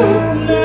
Christmas.